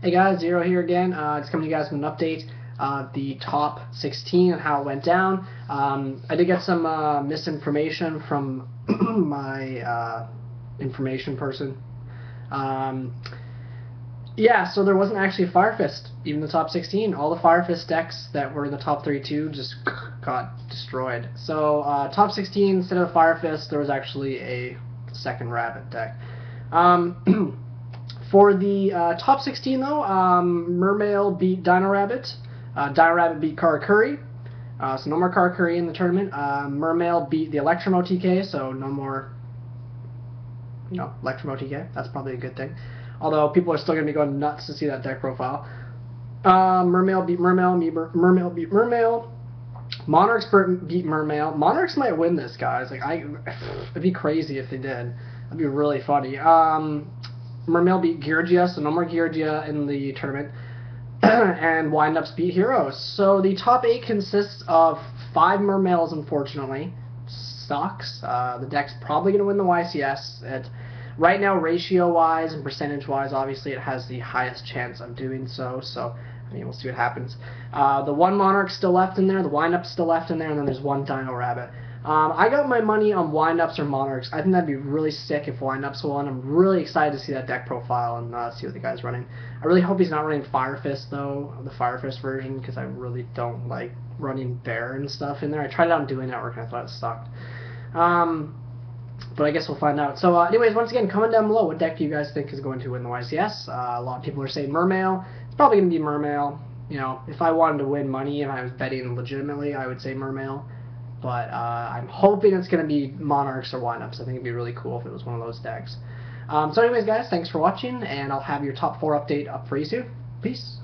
Hey guys, Zero here again. Uh, just coming to you guys with an update of the top 16 and how it went down. Um, I did get some uh, misinformation from my uh, information person. Um, yeah, so there wasn't actually a Fire Fist, even the top 16. All the Fire Fist decks that were in the top 32 just got destroyed. So, uh, top 16, instead of Fire Fist, there was actually a second Rabbit deck. Um, For the uh, top 16, though, um, Mermail beat Dino Rabbit. Uh, Dino Rabbit beat Karakuri. Uh, so no more Karakuri in the tournament. Uh, Mermail beat the Electromo TK, so no more, you know, Electromo TK. That's probably a good thing. Although people are still going to be going nuts to see that deck profile. Uh, Mermail beat Mermail. Mermail beat Mermail. Monarchs beat Mermail. Monarchs might win this, guys. Like I, it'd be crazy if they did. That'd be really funny. Um, Mermail beat Geargia, so no more Geargia in the tournament. and Windups beat Heroes. So the top eight consists of five Mermails, unfortunately. Sucks. Uh, the deck's probably going to win the YCS. It, right now, ratio-wise and percentage-wise, obviously it has the highest chance of doing so. So, I mean, we'll see what happens. Uh, the one Monarch still left in there, the Windup's still left in there, and then there's one Dino Rabbit. Um, I got my money on windups or monarchs. I think that'd be really sick if windups won. I'm really excited to see that deck profile and uh, see what the guy's running. I really hope he's not running Fire Fist though, the Fire Fist version, because I really don't like running Bear and stuff in there. I tried it on Dueling Network and I thought it sucked. Um, but I guess we'll find out. So, uh, anyways, once again, comment down below what deck do you guys think is going to win the YCS. Uh, a lot of people are saying Mermail. It's probably going to be Mermail. You know, if I wanted to win money and I was betting legitimately, I would say Mermail. But uh, I'm hoping it's going to be Monarchs or Windups. I think it'd be really cool if it was one of those decks. Um, so anyways, guys, thanks for watching, and I'll have your top four update up for you soon. Peace.